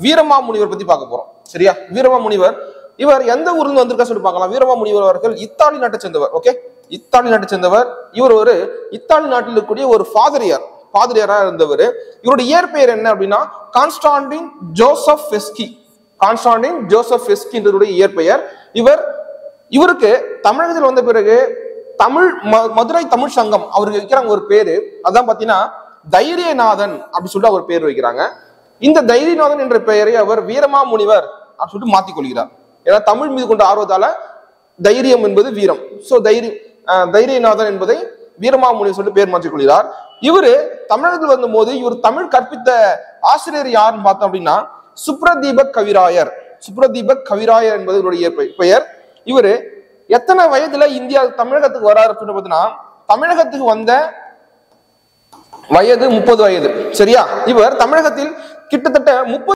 வீரமாமுனிவர் பத்தி பார்க்க போறோம். சரியா? வீரமாமுனிவர். இவர் எந்த ஊர்ல இருந்து வந்திருக்கா சொல்லி பார்க்கலாம். வீரமாமுனிவர் அவர்கள் இத்தாலி நாட்டை சேர்ந்தவர் ஓகே இத்தாலி நாட்டை சேர்ந்தவர். இவர் ஒரு இத்தாலி நாட்டில் இருக்கக்கூடிய ஒரு ஃபாதரியார் பாதிரியாரா இருந்தவர். இவருடைய இயற்பெயர் என்ன அப்படின்னா Constantine Joseph Beschi. Constantine Joseph ஃபெஸ்கின்றதுடைய இயற்பெயர். இவர் இவருக்கு தமிழகத்தில் வந்த பிறகு தமிழ் ம- மதுரை தமிழ் சங்கம் அவருக்கு வைக்கிறாங்க ஒரு பேரு. அதான் பாத்தீங்கன்னா தைரியநாதன் அப்படின்னு சொல்லிட்டு அவர் பேர் வைக்கிறாங்க. இந்த தைரியநாதன் என்ற பெயரை அவர் வீரமாமுனிவர் அப்படின்னு சொல்லிட்டு மாத்திக்கொள்கிறார். ஏன்னா தமிழ் மீது கொண்ட ஆர்வத்தால தைரியம் என்பது வீரம். சோ தைரிய தைரியநாதன் என்பதை வீரமாமுனிவர் சொல்லிட்டு பேர் மாற்றிக்கொள்கிறார். இவரு தமிழகத்தில் வந்தபோது இவர் தமிழ் கற்பித்த ஆசிரியர் யாருன்னு பார்த்தோம் அப்படின்னா சுப்ரதீபக் கவிராயர். சுப்ரதீபக் கவிராயர் என்பது இவருடைய பெயர். இவரு எத்தனை வயதுல இந்தியா தமிழகத்துக்கு வராரு அப்படின்னு பார்த்தீங்கன்னா தமிழகத்துக்கு வந்த வயது முப்பது வயது. சரியா? இவர் தமிழகத்தில் கிட்டத்தட்ட முப்பது